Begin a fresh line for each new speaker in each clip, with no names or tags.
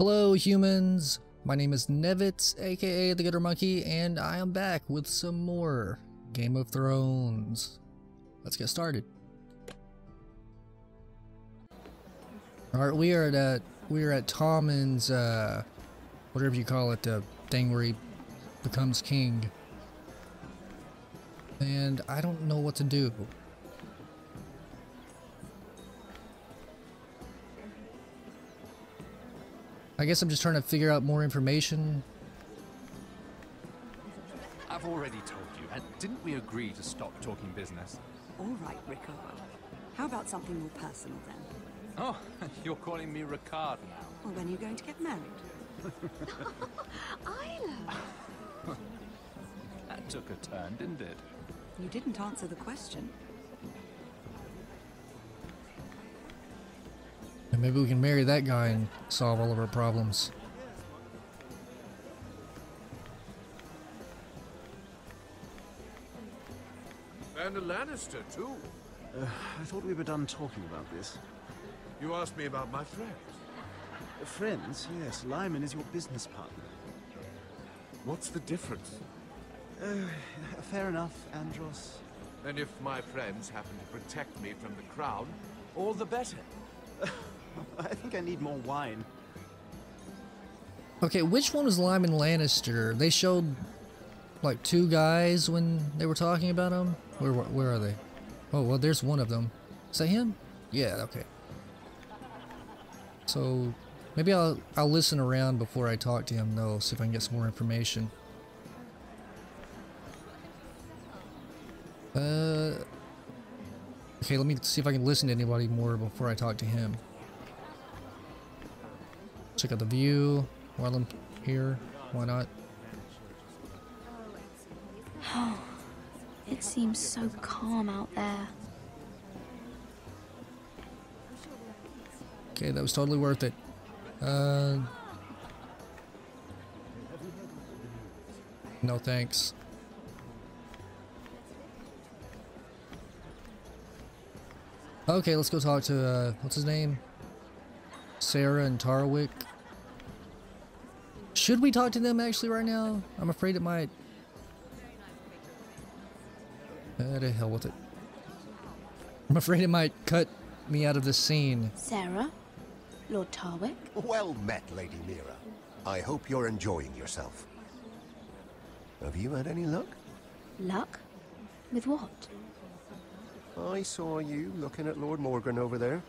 Hello, humans. My name is Nevets, aka the Gutter Monkey, and I am back with some more Game of Thrones. Let's get started. All right, we are at uh, we are at Tommen's uh, whatever you call it, the thing where he becomes king, and I don't know what to do. I guess I'm just trying to figure out more information.
I've already told you, and didn't we agree to stop talking business?
All right, Rickard. How about something more personal then?
Oh, you're calling me Ricard now.
Well, when are you going to get married?
Isla!
That took a turn, didn't it?
You didn't answer the question.
And maybe we can marry that guy and solve all of our problems.
And a Lannister, too.
Uh, I thought we were done talking about this.
You asked me about my friends.
Uh, friends? Yes, Lyman is your business partner.
What's the difference?
Uh, fair enough, Andros.
And if my friends happen to protect me from the crown, all the better.
I think I need more wine.
Okay, which one was Lyman Lannister? They showed like two guys when they were talking about him. Where where are they? Oh well, there's one of them. Is that him? Yeah. Okay. So maybe I'll I'll listen around before I talk to him though, see if I can get some more information. Uh. Okay, let me see if I can listen to anybody more before I talk to him. Check out the view while I'm here. Why not?
It seems so calm out there.
Okay, that was totally worth it. Uh, no thanks. Okay, let's go talk to, uh, what's his name? Sera and Tarwick. Should we talk to them actually right now? I'm afraid it might. Uh, to hell with it. I'm afraid it might cut me out of the scene.
Sera? Lord Tarwick?
Well met, Lady Mira. I hope you're enjoying yourself. Have you had any luck?
Luck? With what?
I saw you looking at Lord Morgan over there.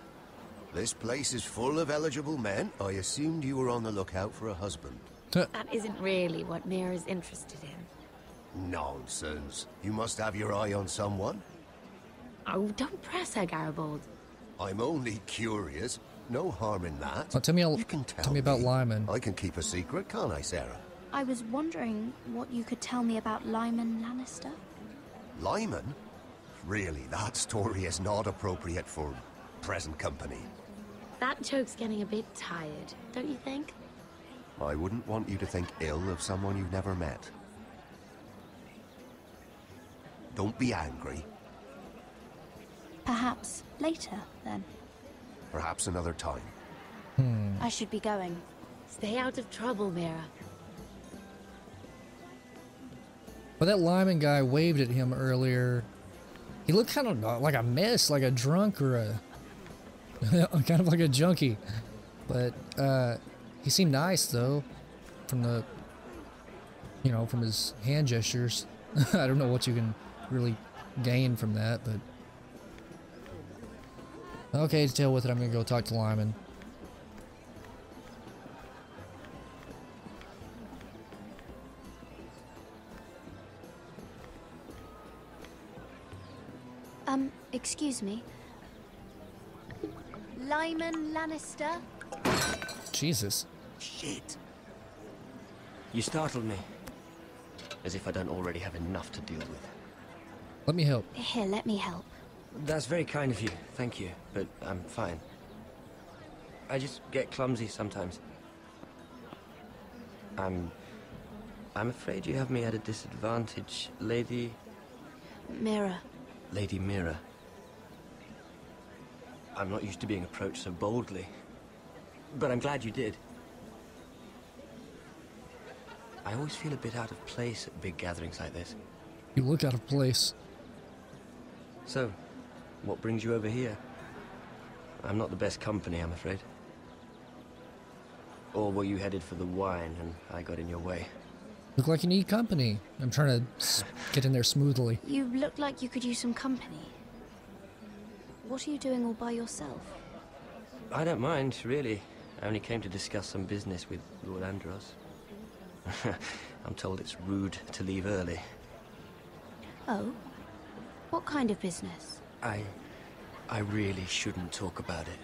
This place is full of eligible men. I assumed you were on the lookout for a husband.
That isn't really what Mira's interested in.
Nonsense. You must have your eye on someone.
Oh, don't press her, Garibaldi.
I'm only curious. No harm in that.
Oh, tell me,
You can
tell,
tell
me about. Lyman.
I can keep a secret, can't I, Sera?
I was wondering what you could tell me about Lyman Lannister.
Lyman? Really, that story is not appropriate for present company.
That joke's getting a bit tired, don't you think?
I wouldn't want you to think ill of someone you've never met. Don't be angry.
Perhaps later, then.
Perhaps another time.
I should be going. Stay out of trouble, Mira.
But that Lyman guy waved at him earlier. He looked kind of like a mess, like a drunk or a kind of like a junkie. But uh, he seemed nice though, from the you know from his hand gestures. I don't know what you can really gain from that, but okay, to deal with it. I'm gonna go talk to Lyman.
Um, excuse me. Lyman Lannister?
Jesus.
Shit. You startled me. As if I don't already have enough to deal with.
Let me help.
Here, let me help.
That's very kind of you, thank you, but I'm fine. I just get clumsy sometimes. I'm... I'm afraid you have me at a disadvantage, Lady...
Mira.
Lady Mira. I'm not used to being approached so boldly. But I'm glad you did. I always feel a bit out of place at big gatherings like this.
You look out of place.
So, what brings you over here? I'm not the best company, I'm afraid. Or were you headed for the wine and I got in your way?
Look like you need company. I'm trying to get in there smoothly.
You look like you could use some company. What are you doing all by yourself?
I don't mind, really. I only came to discuss some business with Lord Andros. I'm told it's rude to leave early.
Oh? What kind of business?
I... I really shouldn't talk about it.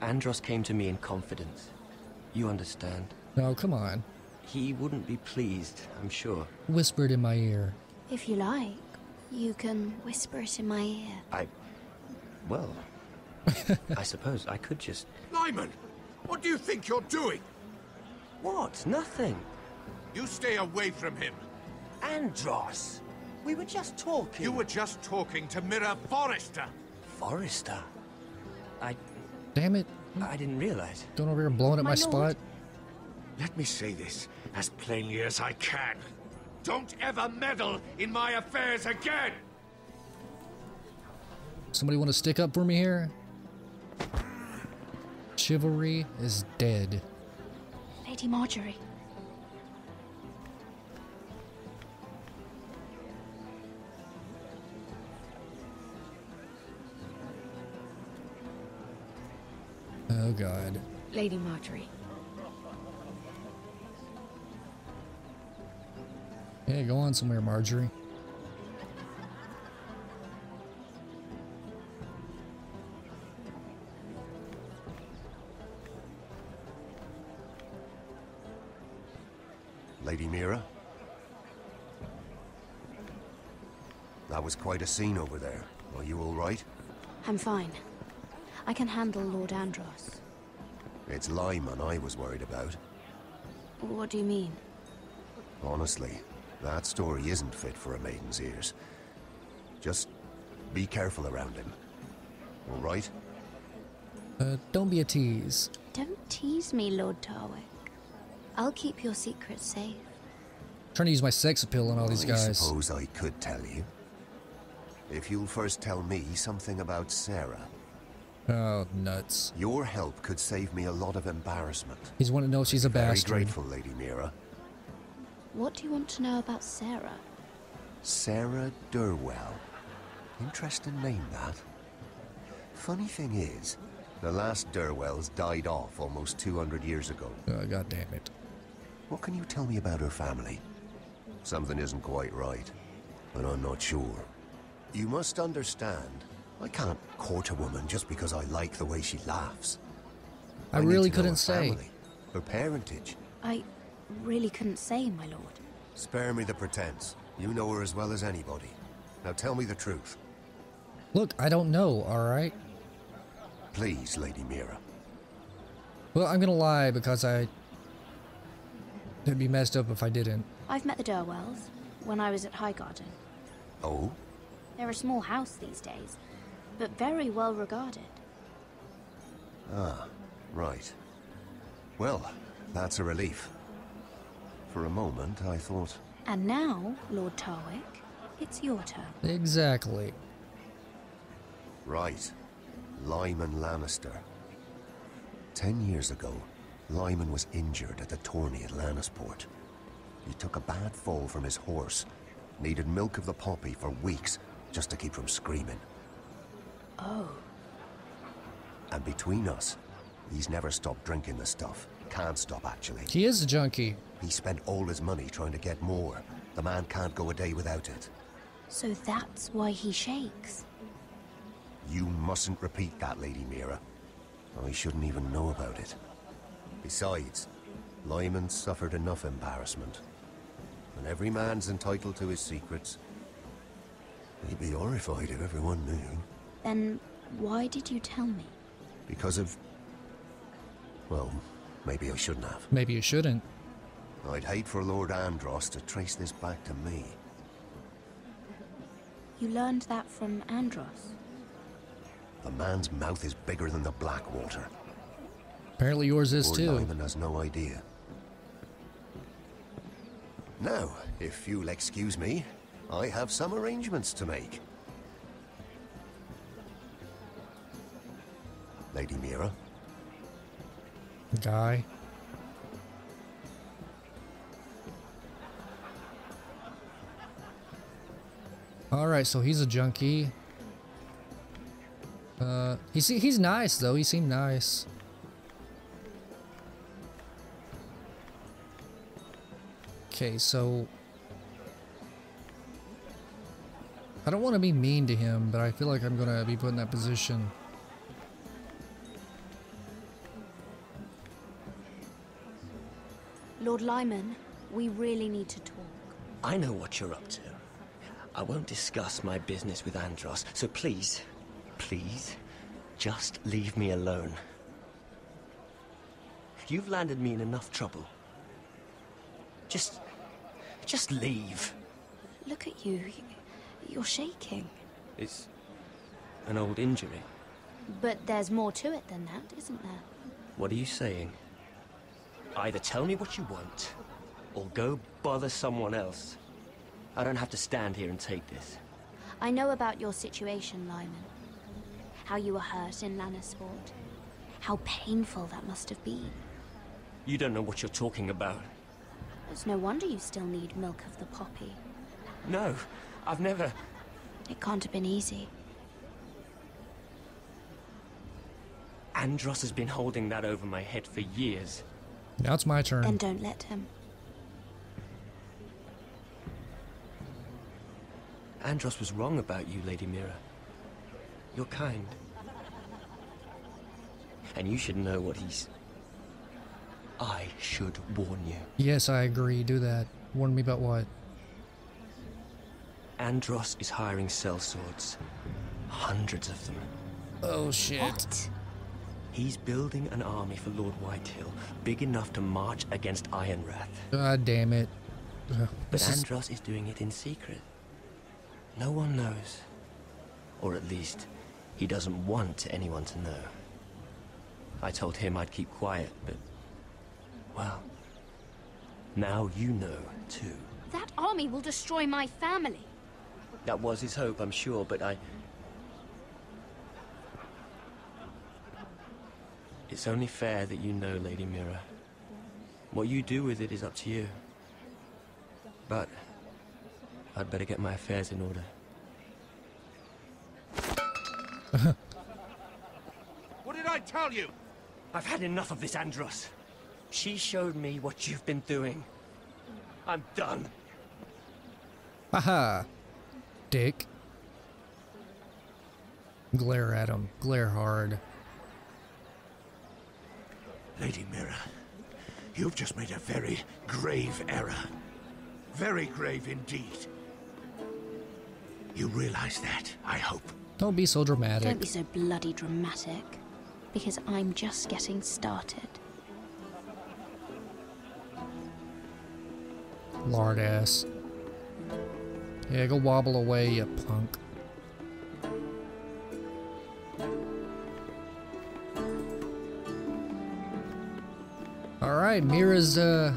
Andros came to me in confidence. You understand?
No, come on.
He wouldn't be pleased, I'm sure.
Whispered in my ear.
If you like, you can whisper it in my ear.
I... Well... I suppose I could just...
Lyman! What do you think you're doing?
What? Nothing.
You stay away from him.
Andros! We were just talking.
You were just talking to Mira Forrester.
Forrester. I...
Damn it.
I didn't realize.
Don't over here and blowing up my,
My
spot.
Let me say this as plainly as I can. Don't ever meddle in my affairs again!
Somebody want to stick up for me here? Chivalry is dead.
Lady Margaery.
Oh god.
Lady Margaery.
Hey, go on somewhere,
Margaery. Was quite a scene over there. Are you all right?
I'm fine. I can handle Lord Andros.
It's Lyman I was worried about.
What do you mean?
Honestly, that story isn't fit for a maiden's ears. Just be careful around him. All right?
Uh, don't be a tease.
Don't tease me, Lord Tarwick. I'll keep your secret safe.
trying to use my sex appeal on all these
I
guys.
I suppose I could tell you. If you'll first tell me something about Sera,
Oh, nuts.
your help could save me a lot of embarrassment.
He's wanting to know she's a
Very
bastard.
grateful, Lady Mira.
What do you want to know about Sera?
Sera Durwell. Interesting name, that. Funny thing is, the last Durwells died off almost 200 years ago.
Oh, god damn it.
What can you tell me about her family? Something isn't quite right, but I'm not sure. You must understand, I can't court a woman just because I like the way she laughs.
I
need
really couldn't
her
say.
family, her parentage.
I really couldn't say, my lord.
Spare me the pretense. You know her as well as anybody. Now tell me the truth.
Look, I don't know, alright?
Please, Lady Mira.
Well, I'm gonna lie because I... It'd be messed up if I didn't.
I've met the Durwells when I was at Highgarden.
Oh?
They're a small house these days, but very well regarded.
Ah, right. Well, that's a relief. For a moment, I thought,
And now, Lord Tarwick, it's your turn.
Exactly.
right, Lyman Lannister. Ten years ago, Lyman was injured at the tourney at Lannisport. He took a bad fall from his horse, needed milk of the poppy for weeks just to keep from screaming.
Oh,
And between us, he's never stopped drinking the stuff. Can't stop, actually.
He is a junkie.
He spent all his money trying to get more. The man can't go a day without it.
so that's why he shakes.
You mustn't repeat that, Lady Mira. I shouldn't even know about it. Besides, Lyman suffered enough embarrassment. And every man's entitled to his secrets. He'd be horrified if everyone knew.
Then why did you tell me?
Because of... Well, maybe I shouldn't have.
Maybe you shouldn't.
I'd hate for Lord Andros to trace this back to me.
You learned that from Andros.
The man's mouth is bigger than the Blackwater.
Apparently yours is
Lord
too.
Lyman has no idea. Now, if you'll excuse me, I have some arrangements to make. Lady Mira,
Guy. Alright, so he's a junkie. Uh, he's, he's nice though, he seemed nice. Okay, so... I don't want to be mean to him, but I feel like I'm gonna be put in that position.
Lord Lyman, we really need to talk.
I know what you're up to. I won't discuss my business with Andros, so please, please, just leave me alone. You've landed me in enough trouble. Just, just leave.
Look at you. You're shaking.
It's an old injury.
But there's more to it than that, isn't there?
What are you saying? Either tell me what you want, or go bother someone else. I don't have to stand here and take this.
I know about your situation, Lyman. How you were hurt in Lannisport. How painful that must have been.
You don't know what you're talking about.
It's no wonder you still need milk of the poppy.
No, I've never...
It can't have been easy.
Andros has been holding that over my head for years.
Now it's my turn.
Then don't let him.
Andros was wrong about you, Lady Mira. You're kind. And you should know what he's... I should warn you.
Yes, I agree. Do that. Warn me about what?
Andros is hiring sellswords. Hundreds of them.
Oh shit.
What?
He's building an army for Lord Whitehill, big enough to march against Ironrath.
God damn it. Ugh,
But
this is-
Andros is doing it in secret. No one knows. Or at least, he doesn't want anyone to know. I told him I'd keep quiet, but... Well... Now you know, too.
That army will destroy my family.
That was his hope, I'm sure, but I... It's only fair that you know, Lady Mira. What you do with it is up to you. But... I'd better get my affairs in order.
What did I tell you?
I've had enough of this, Andros. She showed me what you've been doing. I'm done.
Haha. Dick. Glare at him. Glare hard.
Lady Mira, you've just made a very grave error. Very grave indeed. You realize that, I hope.
Don't be so dramatic.
Don't be so bloody dramatic. Because I'm just getting started.
Lard ass. Yeah, go wobble away, you punk. Alright, Mira's, uh...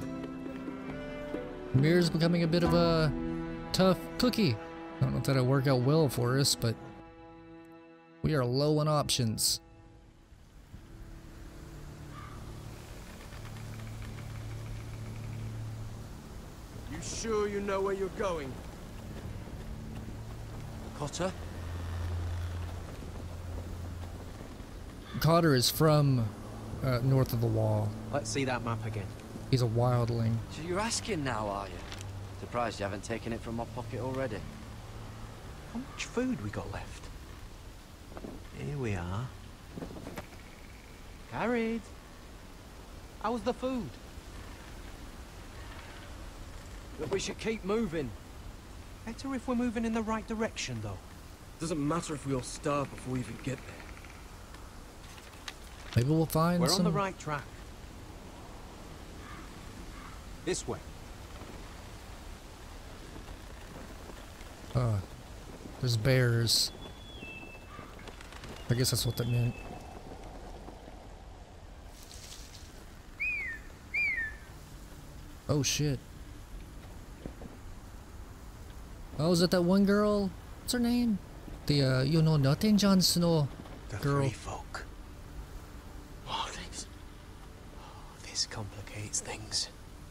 Mira's becoming a bit of a tough cookie. I don't know if that'll work out well for us, but... We are low on options.
You sure you know where you're going? Cotter?
Cotter is from uh, north of the wall.
Let's see that map again.
He's a wildling.
So you're asking now, are you? Surprised you haven't taken it from my pocket already.
How much food we got left? Here we are. Carried. How's the food? But we should keep moving. Better if we're moving in the right direction, though.
Doesn't matter if we all starve before we even get there.
Maybe we'll find
We're
some...
on the right track. This way.
Uh, there's bears. I guess that's what that meant. Oh shit. Oh, is it that one girl? What's her name? The, uh, you know nothing, Jon Snow
The
girl.
three folk. Wildlings. Oh, this complicates things.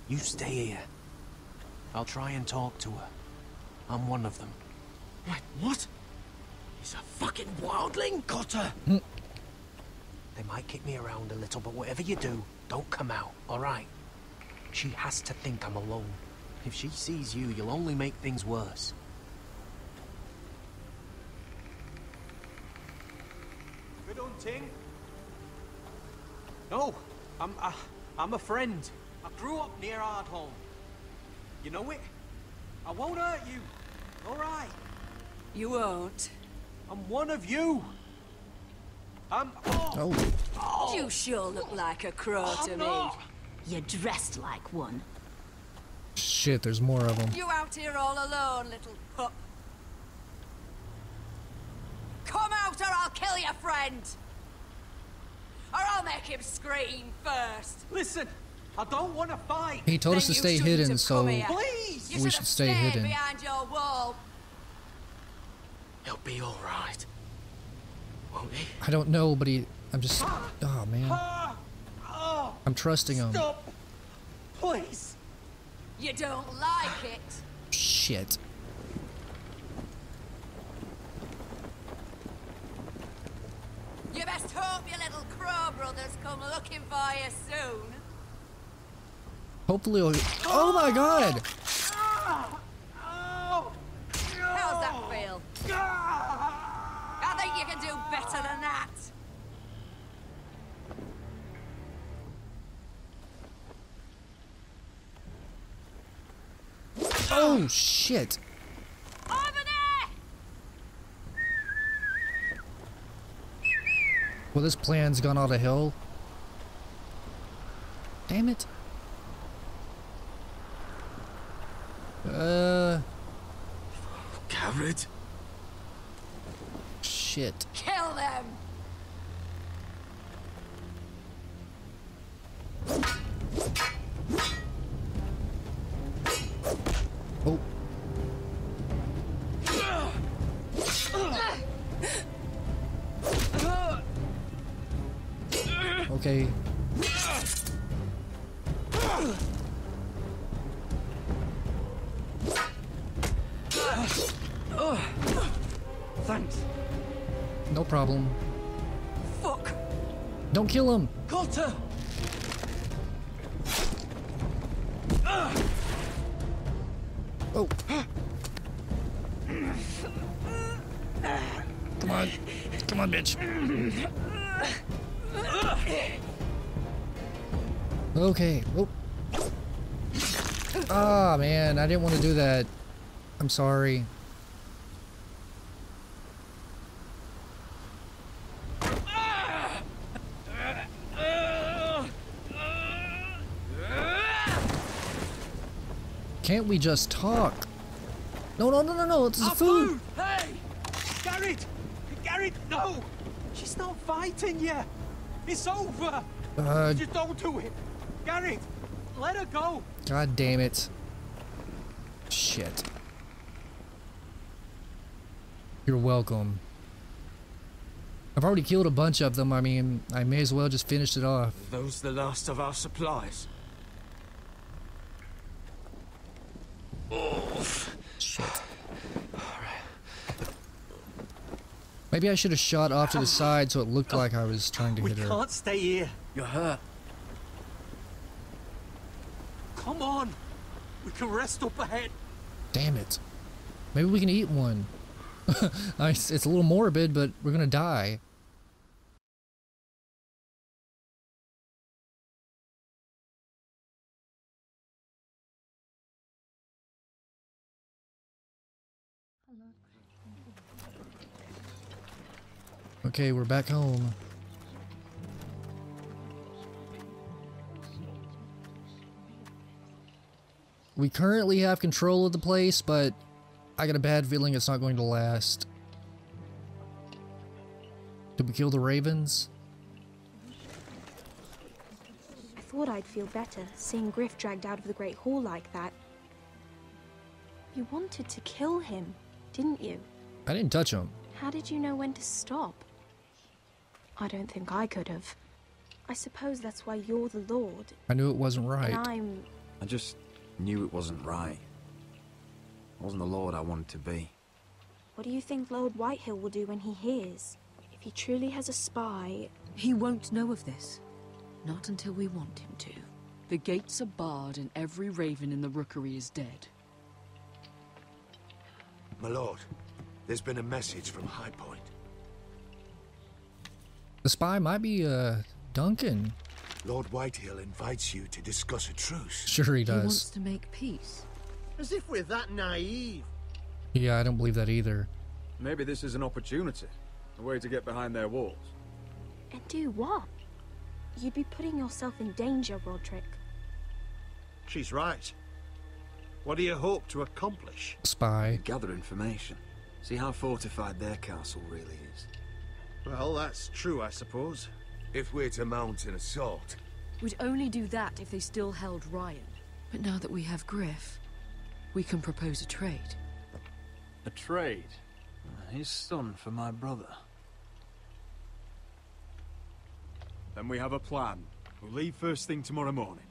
You stay here. I'll try and talk to her. I'm one of them.
Wait, what? He's a fucking wildling? Cotter!
They might kick me around a little, but whatever you do, don't come out, alright? She has to think I'm alone. If she sees you, you'll only make things worse. Good hunting. No, I'm uh, I'm a friend. I grew up near Ardholm. You know it? I won't hurt you. All right.
You won't.
I'm one of you. I'm. Oh,
Oh,
You sure look like a crow to
I'm
me.
not.
You're dressed like one.
Shit, there's more of them.
You out here all alone, little pup. Come out or I'll kill your friend. Or I'll make him scream first.
Listen, I don't want to fight.
He told us to stay hidden, so.
Please.
We
should
should stay hidden.
behind your wall.
He'll be all right. Won't he?
I don't know, but he. I'm just. Oh man,
Ah, oh,
I'm trusting him.
stop. Please.
You don't like it.
Shit.
You best hope your little crow brothers come looking for you soon.
Hopefully, oh my god!
Oh.
How's that feel? I think you can do better than that.
Oh shit!
Over there!
Well, this plan's gone out of hell. Damn it. Uh,
Gared?
shit.
Kill them!
Don't kill him.
Cotter.
Oh. Come on. Come on, bitch. Okay. Oh. Ah, man. I didn't want to do that. I'm sorry. Can't we just talk? No, no, no, no, no. It's
Our
food.
Hey! Gared! Gared, no! She's not fighting you! It's over!
Uh,
Just don't do it! Gared! Let her go!
God damn it. Shit. You're welcome. I've already killed a bunch of them. I mean, I may as well just finish it off.
Those the last of our supplies.
Shit. Maybe I should have shot off to the side so it looked like I was trying to get.
We
hit her.
can't stay here.
You're hurt.
Come on! We can rest up ahead.
Damn it. Maybe we can eat one. It's it's a little morbid, but we're gonna die. Okay, we're back home. We currently have control of the place, but I got a bad feeling it's not going to last. Did we kill the ravens?
I thought I'd feel better seeing Gryff dragged out of the Great Hall like that. You wanted to kill him, didn't you?
I didn't touch him.
How did you know when to stop? I don't think I could have. I suppose that's why you're the Lord.
I knew it wasn't right.
And I'm.
I just knew it wasn't right. I wasn't the lord I wanted to be.
What do you think Lord Whitehill will do when he hears? If he truly has a spy.
He won't know of this. Not until we want him to. The gates are barred and every raven in the rookery is dead.
My lord, there's been a message from Highpoint.
The spy might be, uh, Duncan.
Lord Whitehill invites you to discuss a truce.
Sure he does.
He wants to make peace.
As if we're that naive.
Yeah, I don't believe that either.
Maybe this is an opportunity. A way to get behind their walls.
And do what? You'd be putting yourself in danger, Rodrik.
She's right. What do you hope to accomplish?
Spy.
Gather information. See how fortified their castle really is.
Well, that's true, I suppose.
If we're to mount an assault,
We'd only do that if they still held Ryon. But now that we have Gryff, we can propose a trade.
A trade? His son for my brother.
Then we have a plan. We'll leave first thing tomorrow morning.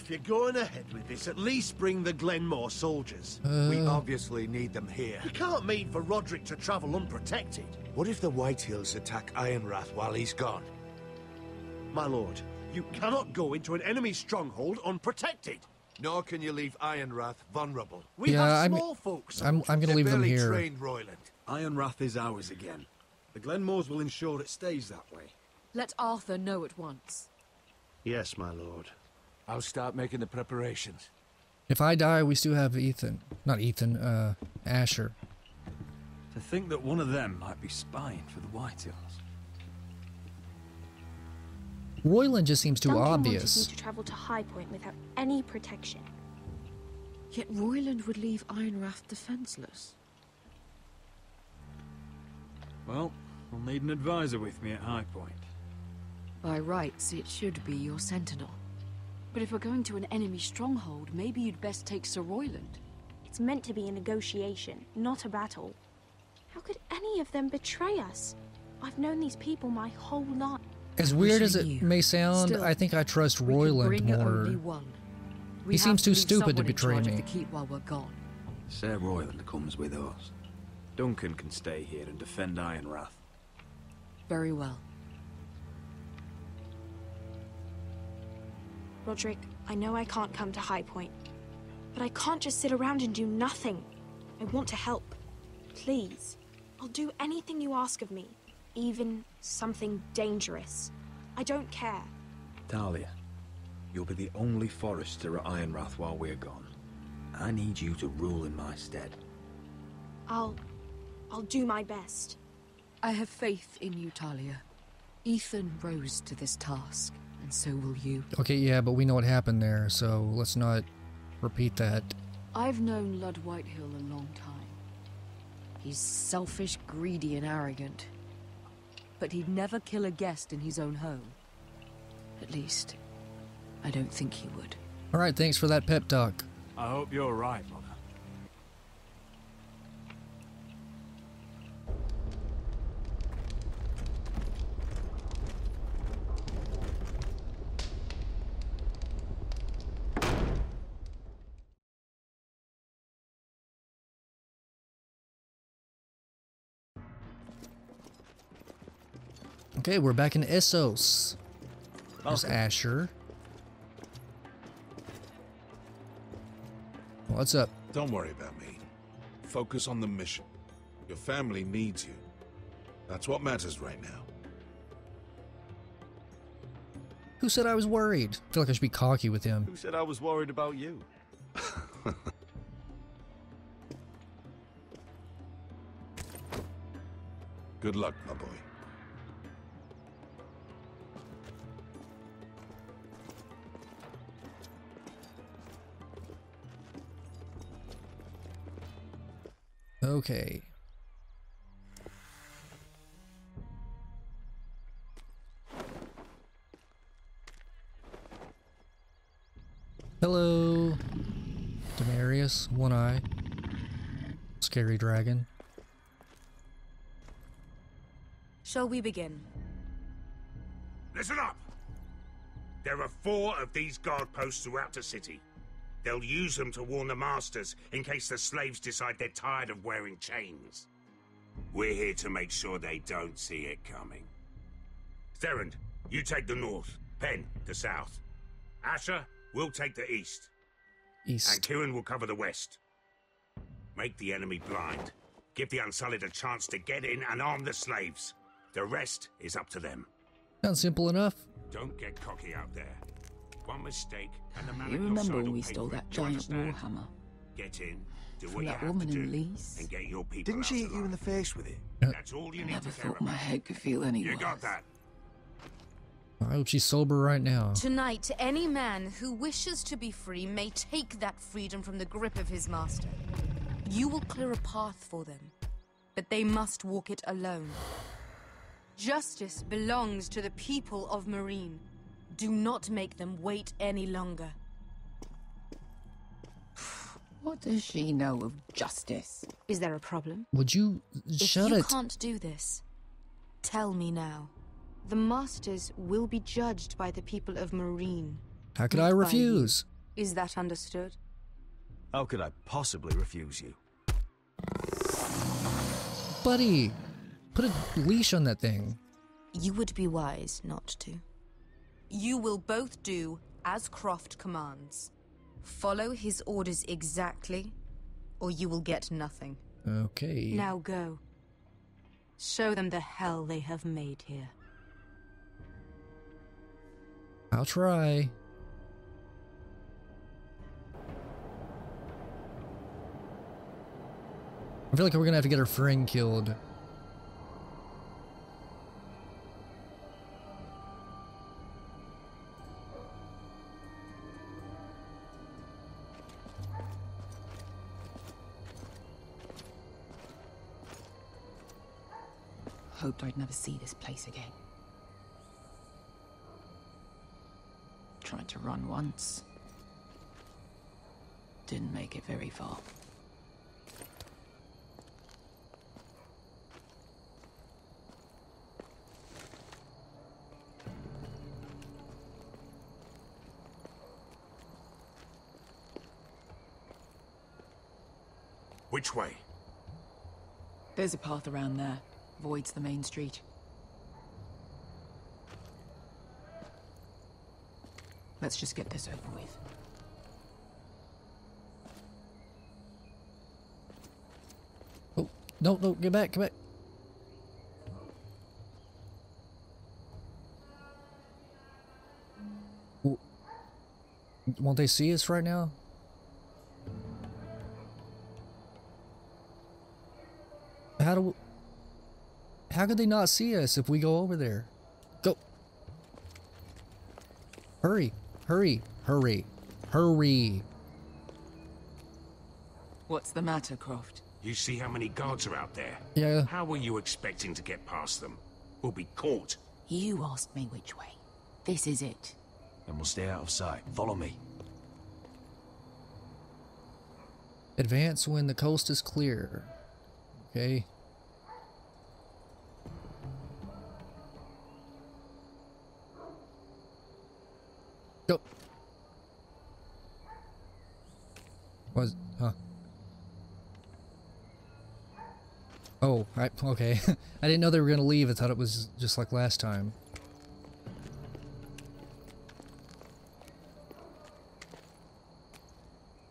If you're going ahead with this, at least bring the Glenmore soldiers.
we
Uh,
obviously need them here.
You can't mean for Rodrik to travel unprotected.
What if the Whitehills attack Ironrath while he's gone?
My lord, you cannot go into an enemy stronghold unprotected.
Nor can you leave Ironrath vulnerable.
We
Yeah,
have
I'm-
small folks.
I'm, I'm gonna leave them
barely
here.
trained Royland.
Ironrath is ours again. The Glenmores will ensure it stays that way.
Let Arthur know at once.
Yes, my lord.
I'll start making the preparations.
If I die, we still have Ethan. Not Ethan, uh, Asher.
To think that one of them might be spying for the Whitehills.
Royland just seems too
Duncan
obvious.
wanted me to travel to Highpoint without any protection.
Yet Royland would leave Ironrath defenseless.
Well, we'll need an advisor with me at Highpoint.
By rights, it should be your sentinel. But if we're going to an enemy stronghold, maybe you'd best take Sir Royland.
It's meant to be a negotiation, not a battle. How could any of them betray us? I've known these people my whole life.
As weird as it
knew.
may sound,
Still,
I think I trust
We can
Royland
bring only
more.
one.
He
We have
seems
to
too stupid to betray
charge
me.
Of keep while we're gone.
Sir Royland comes with us. Duncan can stay here and defend Ironrath.
Very well.
Rodrik, I know I can't come to Highpoint, but I can't just sit around and do nothing. I want to help. Please. I'll do anything you ask of me, even something dangerous. I don't care.
Talia, you'll be the only Forrester at Ironrath while we're gone. I need you to rule in my stead.
I'll. I'll do my best.
I have faith in you, Talia. Ethan rose to this task, and so will you.
Okay, yeah, but we know what happened there, so let's not repeat that.
I've known Ludd Whitehill a long time. He's selfish, greedy, and arrogant. But he'd never kill a guest in his own home. At least, I don't think he would.
All right, thanks for that pep talk.
I hope you're right, Mother.
Okay, we're back in Essos. There's
Welcome.
Asher. What's up?
Don't worry about me. Focus on the mission. Your family needs you. That's what matters right now.
Who said I was worried? I feel like I should be cocky with him.
Who said I was worried about you?
Good luck, my boy.
Okay. Hello, Demarius, One Eye. Scary dragon.
Shall we begin?
Listen up! There are four of these guard posts throughout the city. They'll use them to warn the masters in case the slaves decide they're tired of wearing chains. We're here to make sure they don't see it coming. Therend, you take the north. Penn, the south. Asher, we'll take the east.
East.
And Kieran will cover the west. Make the enemy blind. Give the Unsullied a chance to get in and arm the slaves. The rest is up to them.
Sounds simple enough.
Don't get cocky out there. One mistake, and the man
You remember when we stole that giant warhammer?
Get in, do
From
what you
that
have
woman
to
in
do,
Lee's?
and get your people
Didn't she hit you in the face with it?
That's all you
I
need
never
to care
thought my head could feel any
You
worse.
got that?
I hope she's sober right now.
Tonight, any man who wishes to be free may take that freedom from the grip of his master. You will clear a path for them, but they must walk it alone. Justice belongs to the people of Meereen. Do not make them wait any longer.
What does she know of justice?
Is there a problem?
Would you shut if
you
it?
can't do this, tell me now. The masters will be judged by the people of Meereen.
How could I refuse?
Is that understood?
How could I possibly refuse you?
Buddy, put a leash on that thing.
You would be wise not to. You will both do as Croft commands. Follow his orders exactly, or you will get nothing.
Okay.
Now go. Show them the hell they have made here.
I'll try. I feel like we're gonna have to get our friend killed.
Hoped I'd never see this place again. Tried to run once. Didn't make it very far.
Which way?
There's a path around there. Voids the main street. Let's just get this over with.
Oh, no, no, get back, get back. Won't they see us right now? How could they not see us if we go over there? Go. Hurry, hurry, hurry, hurry.
What's the matter, Croft?
You see how many guards are out there?
Yeah.
How were you expecting to get past them? We'll be caught.
You asked me which way. This is it.
Then we'll stay out of sight. Follow me.
Advance when the coast is clear. Okay. Go. Was huh? Oh, I okay. I didn't know they were gonna leave. I thought it was just like last time.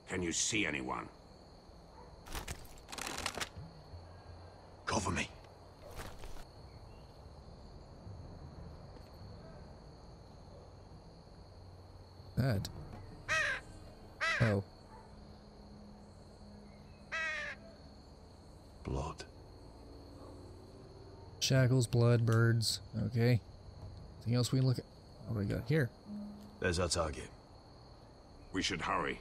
Can you see anyone?
Cover me.
That. Oh.
Blood.
Shackles, blood, birds. Okay. Anything else we can look at? What do we got here?
There's our target.
We should hurry.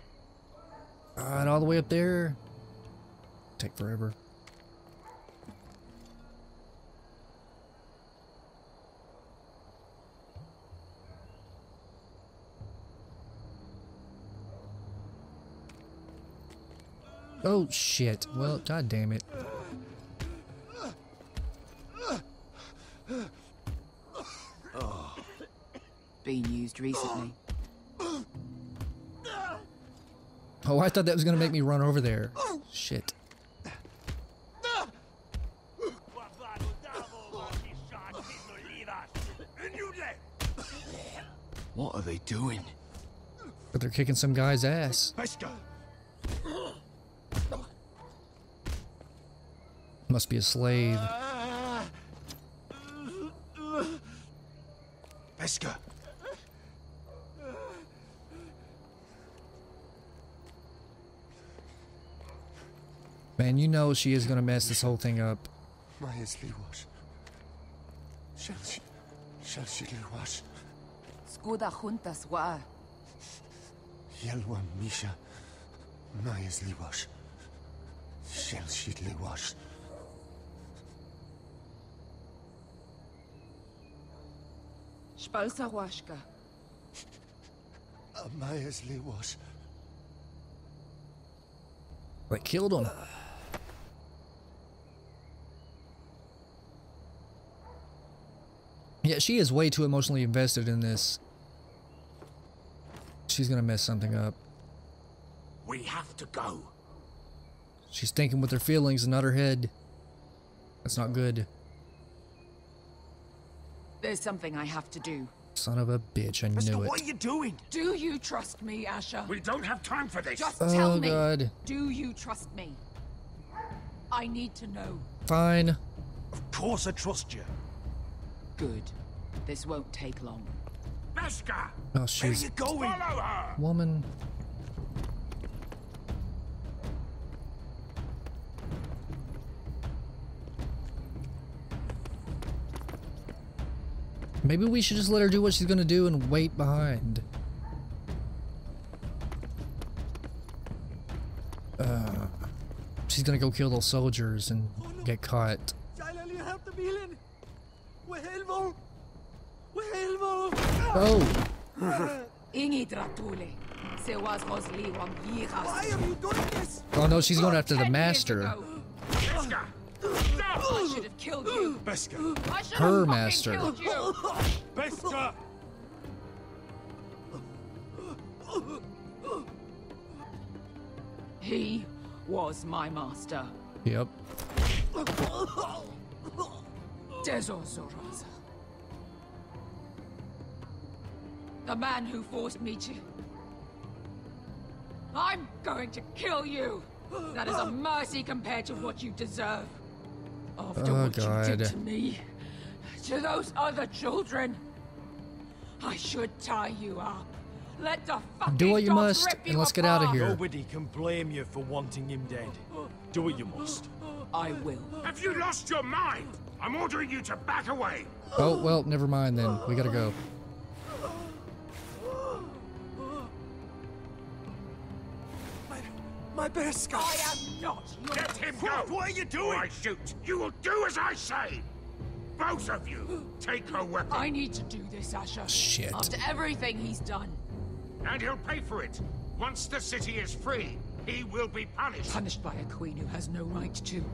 God, all the way up there. Take forever. Oh shit. Well, god damn it.
Oh. Been used recently.
Oh, I thought that was gonna make me run over there. Shit.
What are they doing?
But they're kicking some guy's ass.
Beskha!
Must be a slave.
Beskha!
Man, you know she is gonna mess this whole thing up.
Maya's Liwash. Shall she... Shall she Liwash?
Skuda juntas wa.
Yelwa Misha. Maya's Liwash. Shall she Liwash?
Spalsa washka.
Maya's Liwash.
They killed him. Yeah, she is way too emotionally invested in this. She's gonna mess something up.
We have to go.
She's thinking with her feelings and not her head. That's not good.
There's something I have to do.
Son of a bitch, I knew it.
What
it.
are you doing?
Do you trust me, Asher?
We don't have time for this.
Just
Oh,
tell me.
God.
Do you trust me? I need to know.
Fine.
Of course I trust you.
Good. This won't take long.
Beskha!
Oh, she's
you going?
Follow her!
woman. Maybe we should just let her do what she's gonna do and wait behind. Uh, she's gonna go kill those soldiers and get caught. Oh,
Ingi dratule. Se was Rosli wam
Why are you doing this?
oh no, she's going after the master.
Beskha!
I should have killed you.
Beskha!
I should
Her
have fucking
master.
killed you.
Beskha!
He was my master.
Yep.
Dezozoraza. The man who forced me to... I'm going to kill you! That is a mercy compared to what you deserve. After
Oh,
what you did
God.
to me, to those other children, I should tie you up. Let the fucking
Do what you must,
rip
and let's get out
of
here.
Nobody can blame you for wanting him dead. Do what you must.
I will.
Have you lost your mind? I'm ordering you to back away.
Oh, well, never mind then. We gotta go.
My Beskha!
I am not your
Let him
What-
go!
what are you
Or
doing?
I shoot! You will do as I say! Both of you, take her weapon.
I need to do this, Asher.
Shit.
After everything he's done.
And he'll pay for it. Once the city is free, he will be punished.
Punished by a queen who has no right to.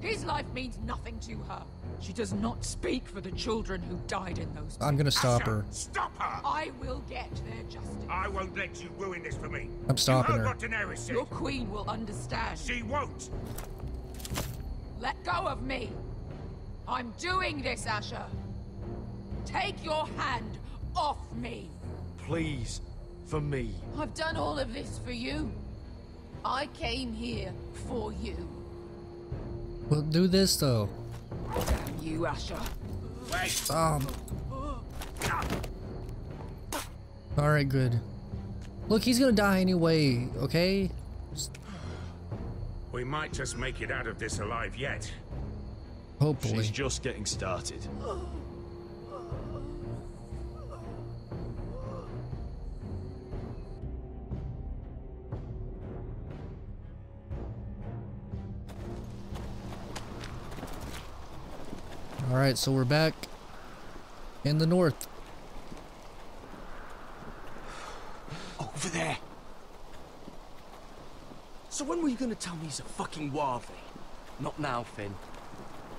His life means nothing to her. She does not speak for the children who died in those.
I'm gonna stop
Asher,
her.
Stop her!
I will get their justice.
I won't let you ruin this for me.
I'm stopping
you heard
her.
what Daenerys said.
Your queen will understand.
She won't.
Let go of me. I'm doing this, Asher. Take your hand off me.
Please, for me.
I've done all of this for you. I came here for you.
Well, do this though.
Damn you, Asher.
Wait!
Um. All right, good. Look, he's gonna die anyway. Okay.
We might just make it out of this alive yet.
Hopefully.
She's just getting started.
All right, so we're back in the north.
Over there. So when were you
gonna tell me he's a fucking wildling?
Not now, Finn.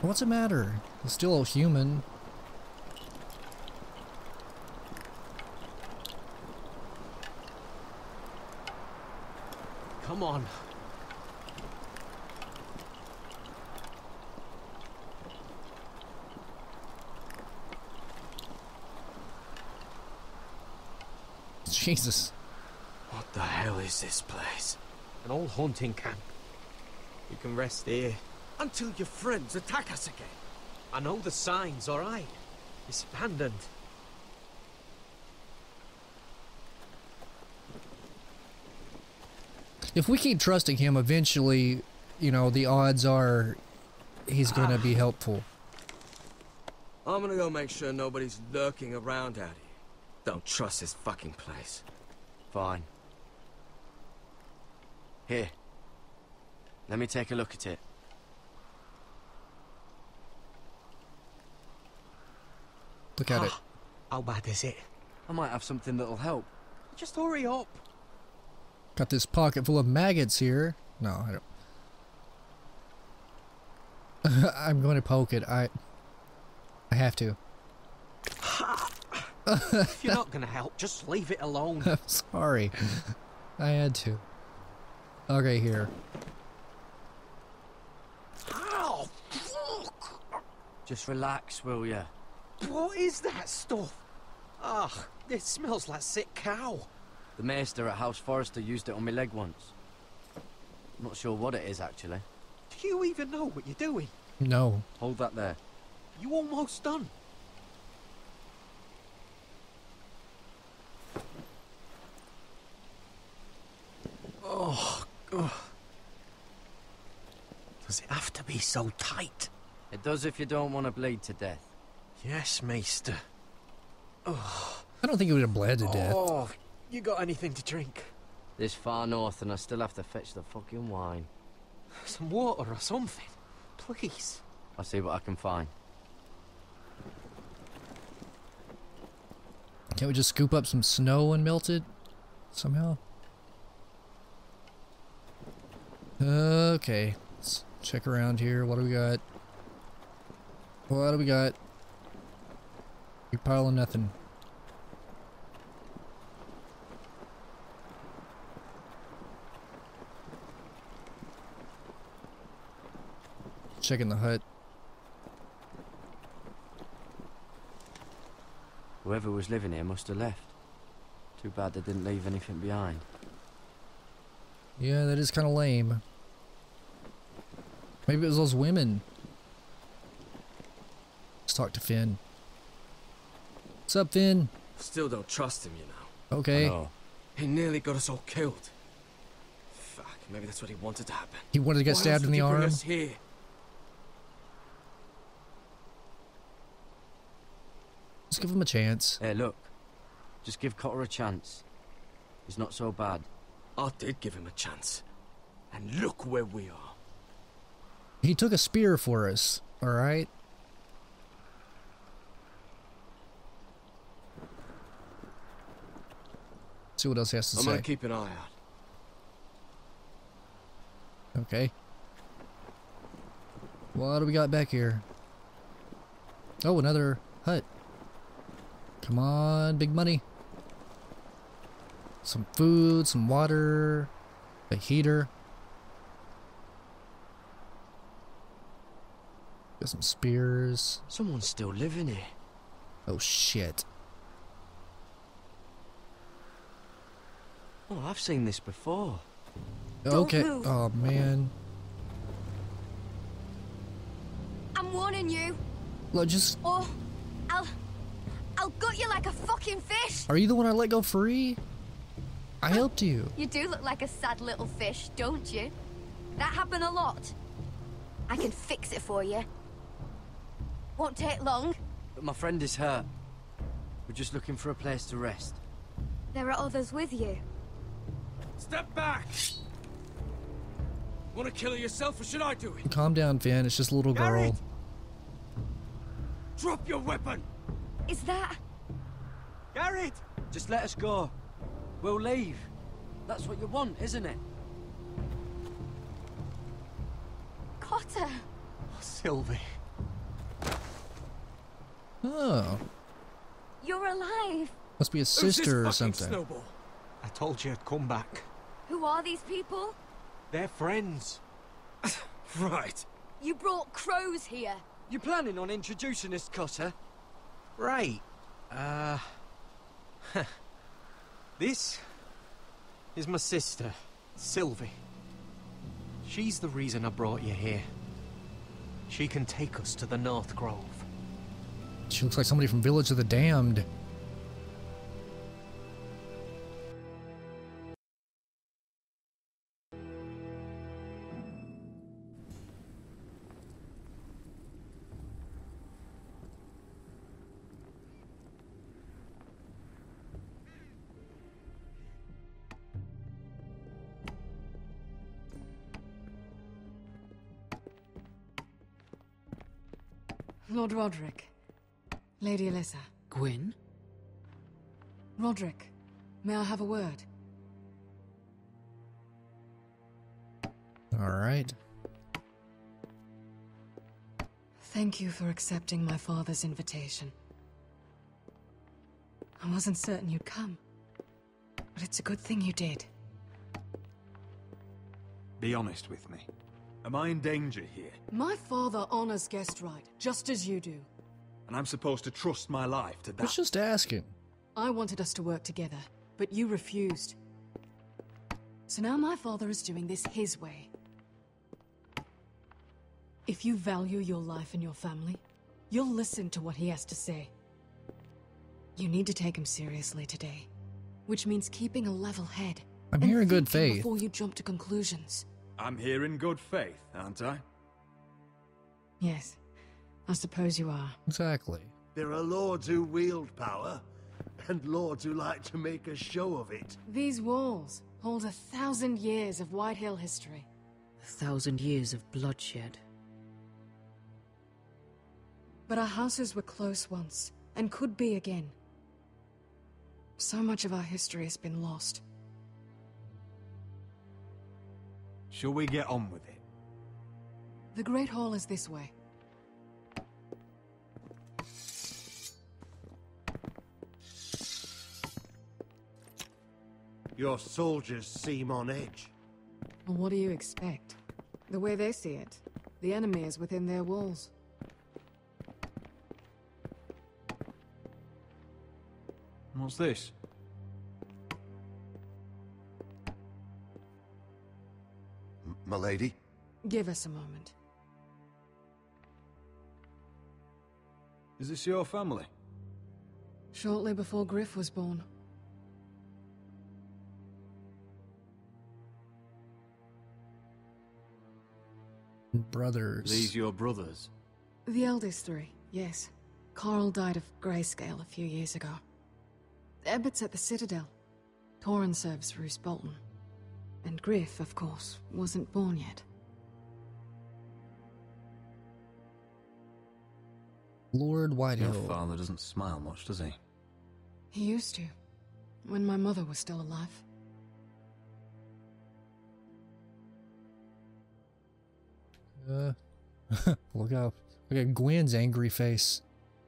What's the matter? He's still a human.
Come on.
Jesus.
What the hell is this place? An old hunting camp. You can rest here. Until your friends attack us again. I know the signs, alright? It's abandoned.
If we keep trusting him, eventually, you know, the odds are he's going to be ah. helpful.
I'm gonna go make sure nobody's lurking around out here. Don't trust this fucking place.
Fine. Here. Let me take a look at it.
Look at it.
How bad is it?
I might have something that'll help.
Just hurry up.
Got this pocket full of maggots here. No, I don't. I'm going to poke it. I I have to.
If you're not gonna help, just leave it alone.
I'm sorry. I had to. Okay, here.
Ow! Fuck!
Just relax, will ya?
What is that stuff? Ugh, it smells like sick cow.
The maester at House Forrester used it on my leg once. I'm Not sure what it is, actually.
Do you even know what you're doing?
No.
Hold that there.
You almost done. Oh, Does it have to be so tight?
It does if you don't want to bleed to death.
Yes, Maester. Oh.
I don't think he would have bled to oh, death.
Oh, you got anything to drink?
This far north and I still have to fetch the fucking wine.
Some water or something? Please.
I'll see what I can find.
Can't we just scoop up some snow and melt it somehow? Okay, let's check around here. What do we got? What do we got? Big pile of nothing. Checking the hut.
Whoever was living here must have left. Too bad they didn't leave anything behind.
Yeah, that is kind of lame. Maybe it was those women. Let's talk to Finn. What's up, Finn?
Still don't trust him, you know.
Okay.
He nearly got us all killed. Fuck, maybe that's what he wanted to happen.
He wanted to get
Why
stabbed
else
in
would
the
he bring
arm?
us here?
Let's give him a chance.
Hey, look. Just give Cotter a chance. He's not so bad.
I did give him a chance. And look where we are.
He took a spear for us, alright? See what else he has to
I'm
say.
gonna keep an eye out.
Okay. What do we got back here? Oh, another hut. Come on, big money. Some food, some water, a heater. Got some spears.
Someone's still living here.
Oh shit.
Oh, I've seen this before.
Okay.
Oh, move.
Oh man.
I'm warning you,
Look, just
or I'll. I'll gut you like a fucking fish.
are you the one I let go free? I helped you.
You do look like a sad little fish, don't you? That happen a lot. I can fix it for you. Won't take long.
But my friend is hurt. We're just looking for a place to rest.
There are others with you.
Step back! Wanna kill her yourself or should I do it?
Calm down, Finn. It's just a little girl.
Gared! Drop your weapon!
Is that.
Gared! Just let us go. We'll leave. That's what you want, isn't it?
daughter.
Oh, Sylvi.
Oh,
You're alive.
must be a
Who's this
sister or
fucking
something.
Snowball? I told you I'd come back.
Who are these people?
They're friends. right.
You brought crows here.
You're planning on introducing this Cotter?
Right. Uh... this is my sister, Sylvi. She's the reason I brought you here. She can take us to the North Grove.
She looks like somebody from Village of the Damned.
Lord Rodrik. Lady Elissa.
Gwyn?
Rodrik, may I have a word?
All right.
Thank you for accepting my father's invitation. I wasn't certain you'd come, but it's a good thing you did.
Be honest with me. Am I in danger here?
My father honors guest right, just as you do.
And I'm supposed to trust my life to that.
I was
that?
just asking.
I wanted us to work together, but you refused. So now my father is doing this his way. If you value your life and your family, you'll listen to what he has to say. You need to take him seriously today, which means keeping a level head.
I'm here in good faith.
Before you jump to conclusions.
I'm here in good faith, aren't I?
Yes, I suppose you are.
Exactly.
There are lords who wield power, and lords who like to make a show of it.
These walls hold a thousand years of Whitehill history.
A thousand years of bloodshed.
But our houses were close once, and could be again. So much of our history has been lost.
Shall we get on with it?
The Great Hall is this way.
Your soldiers seem on edge.
Well, what do you expect? The way they see it, the enemy is within their walls.
What's this?
M- Milady?
Give us a moment.
Is this your family?
Shortly before Gryff was born.
Brothers.
These your brothers?
The eldest three, yes. Carl died of grayscale a few years ago. Ebbert's at the Citadel. Torin serves Roose Bolton. And Gryff, of course, wasn't born yet.
Lord
Your father doesn't smile much, does he?
He used to, when my mother was still alive.
Uh, look out. Look at Gwyn's angry face.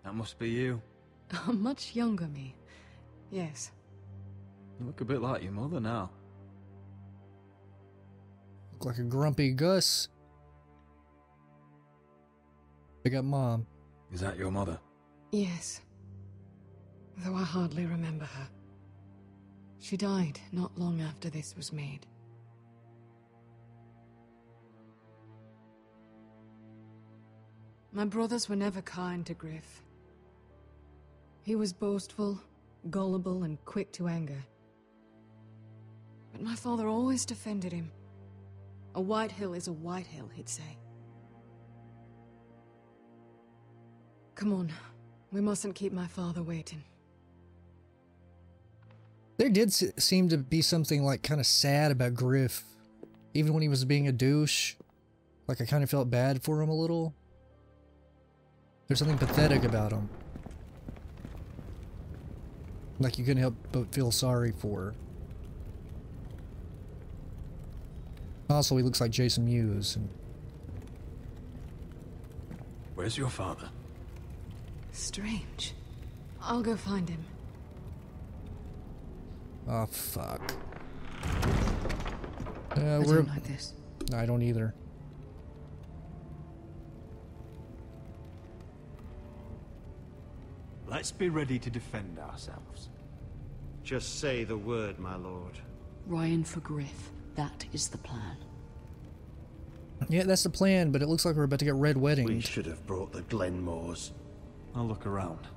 That must be you.
A much younger me. Yes.
You look a bit like your mother now.
Look like a grumpy Gus. Pick up mom.
Is that your mother?
Yes. Though I hardly remember her. She died not long after this was made. My brothers were never kind to Gryff. He was boastful, gullible, and quick to anger. But my father always defended him. A Whitehill is a Whitehill, he'd say. Come on. We mustn't keep my father waiting.
There did seem to be something like kind of sad about Gryff. Even when he was being a douche. Like I kind of felt bad for him a little. There's something pathetic about him. Like you couldn't help but feel sorry for. Also, he looks like Jason Mewes. And
Where's your father?
Strange. I'll go find him.
Oh, fuck. Uh,
I
we're...
don't like this.
I don't either.
Let's be ready to defend ourselves.
Just say the word, my lord.
Ryon for Gryff. That is the plan.
Yeah, that's the plan, but it looks like we're about to get red wedding.
We should have brought the Glenmores.
I'll look around.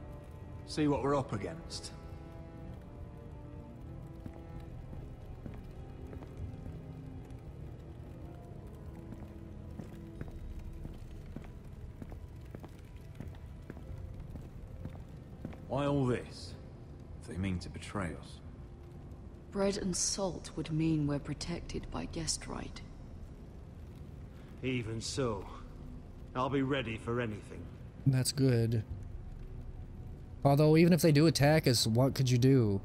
See what we're up against. Why all this?
If they mean to betray us.
Bread and salt would mean we're protected by guest right.
Even so, I'll be ready for anything.
That's good. Although, even if they do attack us, what could you do?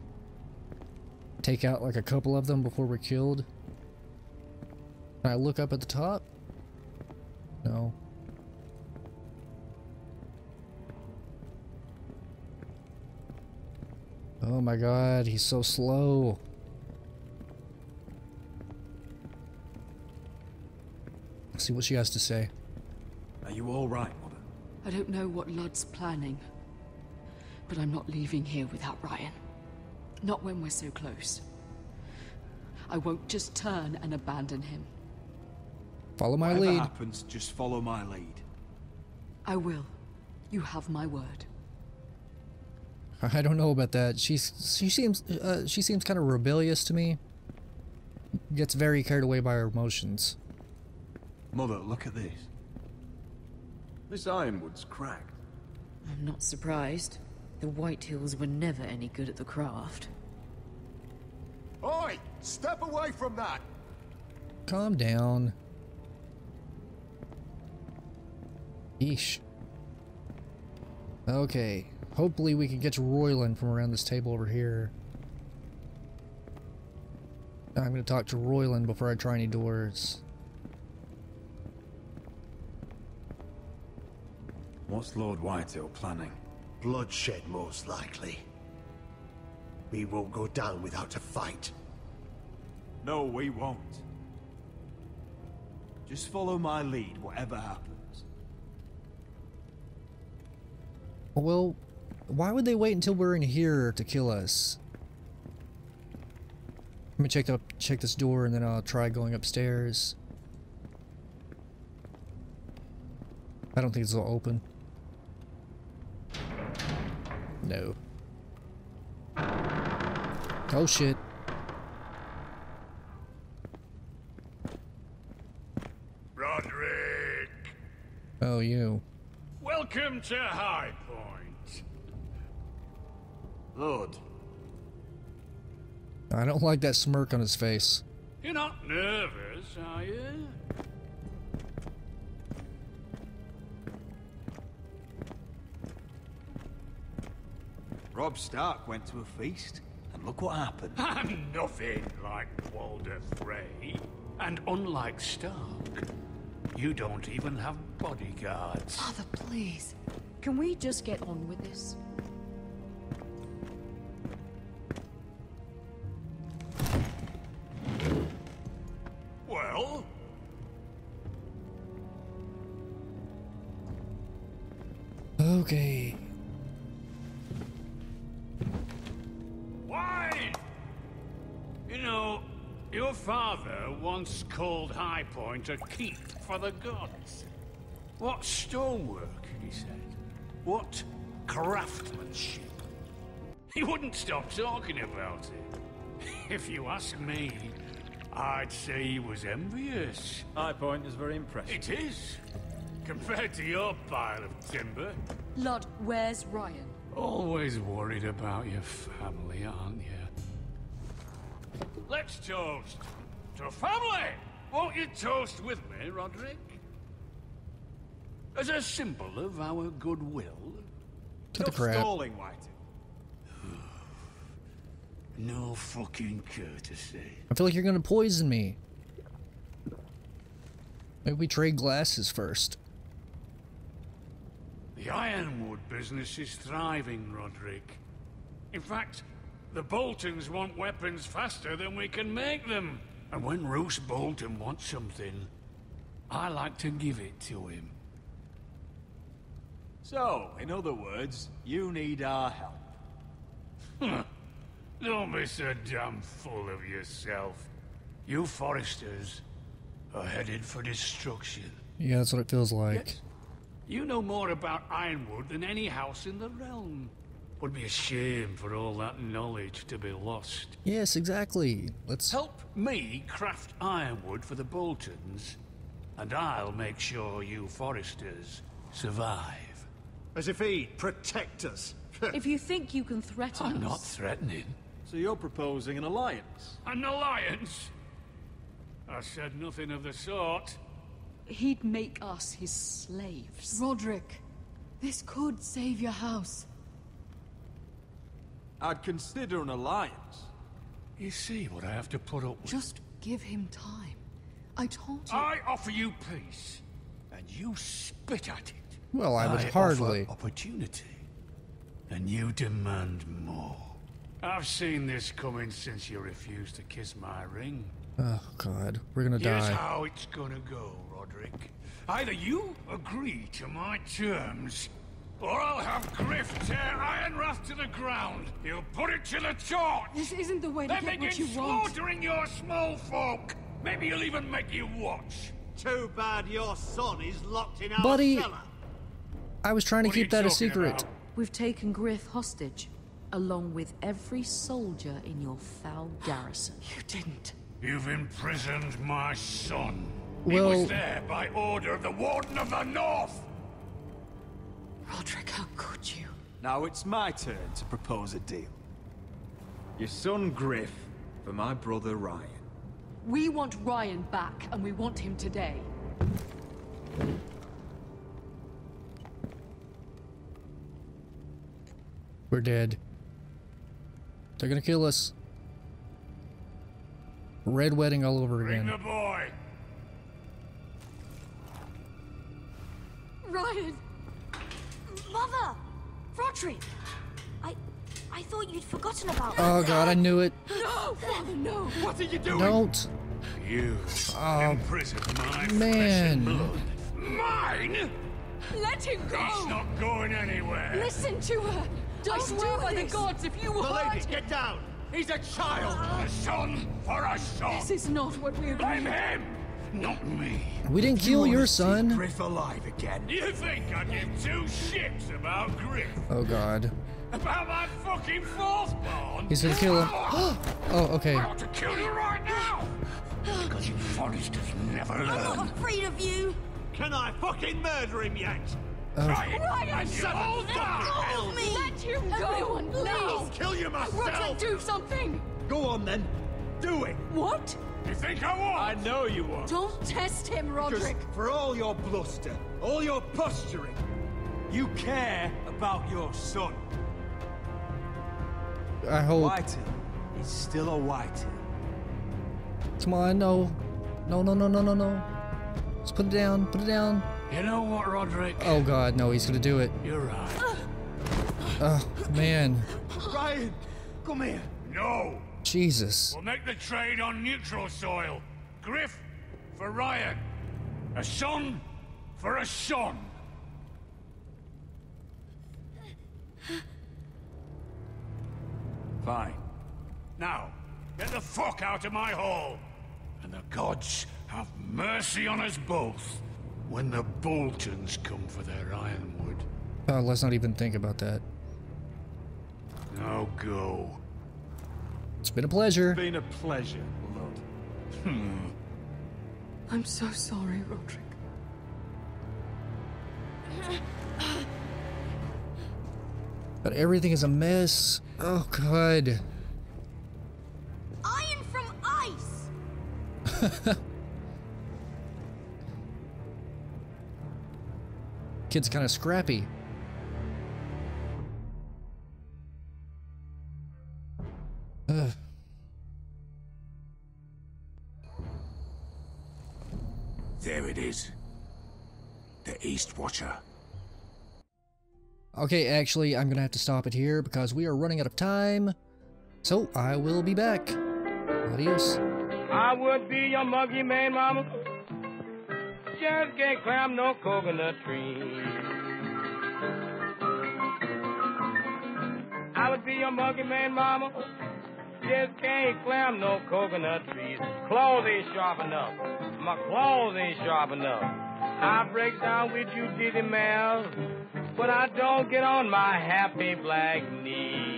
Take out like a couple of them before we're killed? Can I look up at the top? No. Oh my god, he's so slow. Let's see what she has to say.
Are you all right, Mother?
I don't know what Ludd's planning, but I'm not leaving here without Ryon. Not when we're so close. I won't just turn and abandon him.
Follow my
Whatever
lead.
happens, just follow my lead.
I will. You have my word.
I don't know about that. She's she seems uh, she seems kind of rebellious to me. Gets very carried away by her emotions.
Mother, look at this. This ironwood's cracked.
I'm not surprised. The Whitehills were never any good at the craft.
Oi! Step away from that!
Calm down. Yeesh. Okay. Hopefully we can get to Royland from around this table over here. I'm gonna talk to Royland before I try any doors.
What's Lord Whitehill planning?
Bloodshed, most likely. We won't go down without a fight.
No, we won't. Just follow my lead, whatever happens.
Well, why would they wait until we're in here to kill us? Let me check up check this door and then I'll try going upstairs. I don't think this will open. No. Oh shit.
Rodrik!
Oh you.
Welcome to High Point.
Lord,
I don't like that smirk on his face.
You're not nervous, are you?
Robb Stark went to a feast, and look what happened.
I'm nothing like Walder Frey. And unlike Stark, you don't even have bodyguards.
Father, please. Can we just get on with this?
Highpoint keep for the gods. What stonework, he said. What craftsmanship. He wouldn't stop talking about it. If you ask me, I'd say he was envious.
Highpoint is very impressive.
It is. Compared to your pile of timber.
Ludd, where's Ryon?
Always worried about your family, aren't you? Let's toast to family! Oh, Won't you toast with me, Rodrik? As a symbol of our goodwill.
To the crap.
Stalling, White.
No fucking courtesy.
I feel like you're gonna poison me. Maybe we trade glasses first.
The Ironwood business is thriving, Rodrik. In fact, the Boltons want weapons faster than we can make them. And when Roose Bolton wants something, I like to give it to him.
So, in other words, you need our help.
Don't be so damn full of yourself. You Forresters are headed for destruction.
Yeah, that's what it feels like.
You know more about Ironwood than any house in the realm. Would be a shame for all that knowledge to be lost.
Yes, exactly. Let's
help me craft ironwood for the Boltons, and I'll make sure you Forresters survive.
As if he'd protect us.
if you think you can threaten
I'm
us...
not threatening.
So you're proposing an alliance?
An alliance? I said nothing of the sort.
He'd make us his slaves.
Rodrik, this could save your house.
I'd consider an alliance.
You see what I have to put up with?
Just give him time. I told you.
I offer you peace, and you spit at it.
Well, I would
offer
hardly.
opportunity, and you demand more. I've seen this coming since you refused to kiss my ring.
Oh god, we're gonna
Here's
die.
how it's gonna go, Rodrik. Either you agree to my terms, or I'll have Gryff tear Ironrath to the ground. He'll put it to the torch.
This isn't the way to
then
get
begin
what you want.
slaughtering your small folk. Maybe he'll even make you watch.
Too bad your son is locked in our
Buddy,
cellar.
I was trying to
What
keep that a secret.
about?
We've taken Gryff hostage, along with every soldier in your foul garrison.
You didn't. You've imprisoned my son. he
Well-
was there by order of the Warden of the North.
Rodrik, how could you?
Now it's my turn to propose a deal. Your son Gryff for my brother Ryon.
We want Ryon back, and we want him today.
We're dead. They're gonna kill us. Red wedding all over
Bring
again.
the boy.
Ryon! Mother! Rodrik! I... I thought you'd forgotten about
Oh god, I knew it.
No! Father, no!
What are you doing?
Don't.
You
Oh,
imprisoned my
man.
blood. Mine?
Let him go!
He's not going anywhere.
Listen to her! Don't
I swear
do
by the
this.
gods, if you
The
hurt
lady, get down!
He's a child. Uh-huh. A son for a son.
This is not what we
Blame
agreed.
him, not me.
We didn't kill your son.
Gryff alive again. You think I give two shits about Gryff?
Oh god.
About my fucking fourth born?
He's gonna kill him. oh, okay.
I ought to kill you right now! Because you Forresters never
I'm
learn.
not afraid of you!
Can I fucking murder him yet?
Oh.
Try it,
Ryon,
and you all
fucking
die!
hell!
me!
Let him go!
Everyone,
now!
I'll kill you myself!
Rodrik, do something!
Go on then. Do it.
What?
You think I won't?
I know you won't.
Don't test him,
Because
Rodrik.
for all your bluster, all your posturing, you care about your son.
I hope.
Whitehill is still a Whitehill.
Come on, no. No, no, no, no, no, no. Just put it down. Put it down.
You know what, Rodrik?
Oh god, no, he's gonna do it.
You're right.
Oh, man.
Ryon, come here.
No!
Jesus.
We'll make the trade on neutral soil. Gryff for Ryon. A son for a son.
Fine.
Now, get the fuck out of my hall. And the gods have mercy on us both when the Boltons come for their ironwood.
Oh, let's not even think about that.
Now go.
It's been a pleasure.
Been a pleasure, Lord.
Hmm.
I'm so sorry, Rodrik.
But everything is a mess. Oh god.
Iron from ice!
Kid's kind of scrappy. Okay, actually, I'm gonna have to stop it here because we are running out of time. So I will be back. Adios.
I would be your monkey man, mama. Just can't climb no coconut tree. I would be your monkey man, mama. Just can't climb no coconut trees. Claws ain't sharp enough. My claws ain't sharp enough. I break down with you, dizzy mouth, but I don't get on my happy black knee.